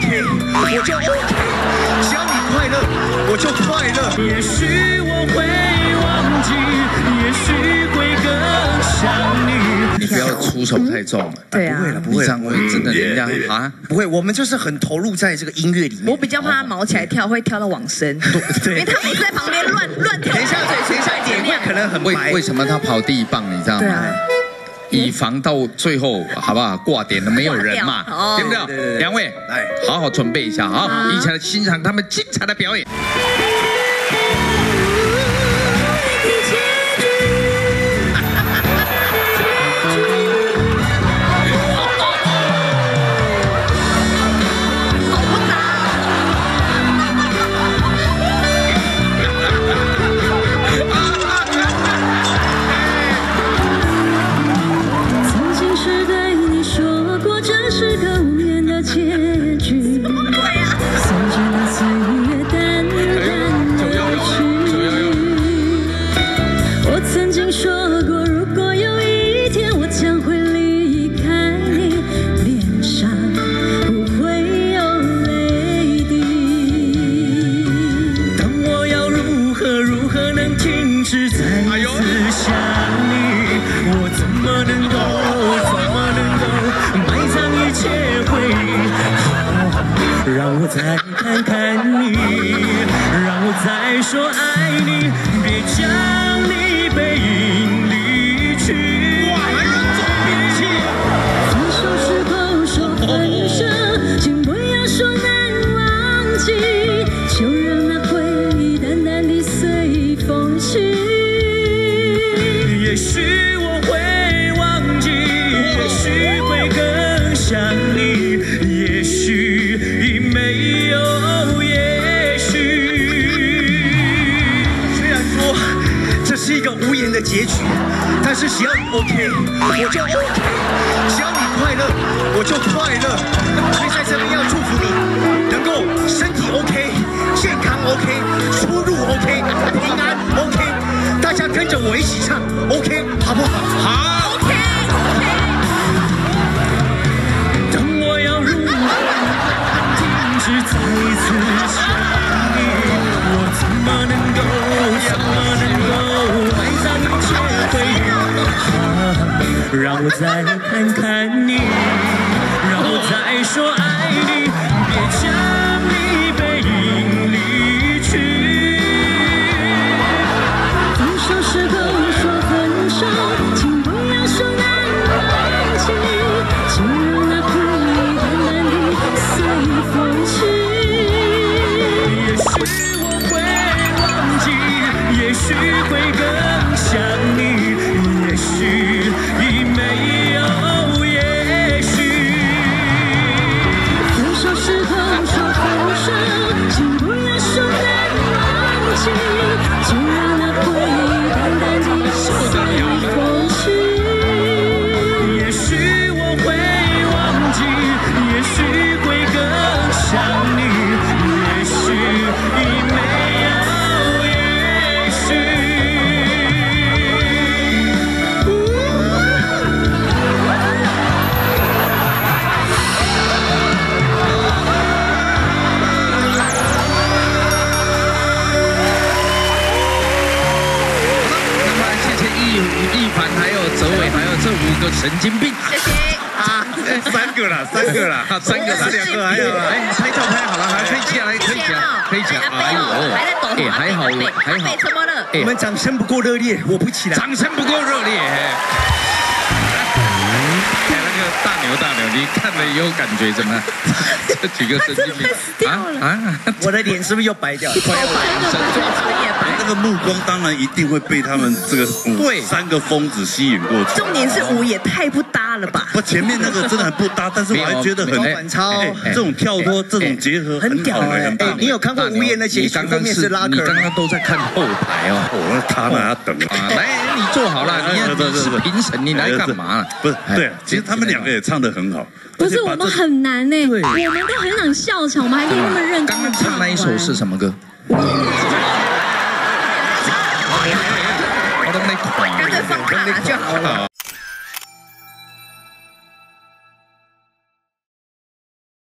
我就 OK，只要你快乐，我就快乐。也许我会忘记，也许会更想你。你不要出手太重，对啊不会了，不会了你这样，会真的人家啊，不会，我们就是很投入在这个音乐里面。我比较怕他毛起来跳，会跳到往生，因为他每次在旁边乱乱跳。等一下，等一下，点可能很白为为什么他跑第一棒，你知道吗对啊？以防到最后好不好挂点了没有人嘛对不对？两位来好好准备一下啊，好一起来欣赏他们精彩的表演。停止再次想你？我怎么能够怎么能够埋葬一切回忆？好，让我再看看你，让我再说爱你，结局，但是只要你 OK，我就 OK。只要你快乐，我就快乐。所以在这边要祝福你，能够身体 OK，健康 OK，出入 OK，平安 OK。大家跟着我一起唱 OK，让我再看看你，让我再说爱你，别将你背影离去。分手时候说分手，请不要说难忘记，就让那回忆淡淡地随风去。也许我会忘记，也许会更想谢谢易易凡，还有泽伟，还有这五个神经病，谢谢 啊。三个啦，三个啦，啊，三个这两个还有啦，哎，拍照拍好了，还可以起来，可以起来，可以起来，哎呦，还在抖，哎，还好，还好，怎么了？哎我们掌声不够热烈，我不起来。掌声不够热烈。哎，那个大牛大牛，你看了有感觉怎么样？这几个神经病啊啊！我的脸是不是又白掉了？快要白了。那个目光当然一定会被他们这个五对三个疯子吸引过去。重点是舞也太不搭了吧？不，前面那个真的很不搭，但是我还觉得很反超哎这种跳脱，这种结合很屌好哎你有看过无言的结局你刚刚后面是拉克你刚刚都在看后台哦。哦，那他哪要等啊，啊？来，你坐好了，你要是评审，你来干嘛？不是，对哎，其实他们两个也唱得很好。不是我们很难呢、我们都很想笑场，我们还可以那么认真。刚刚唱那一首是什么歌？那就好了。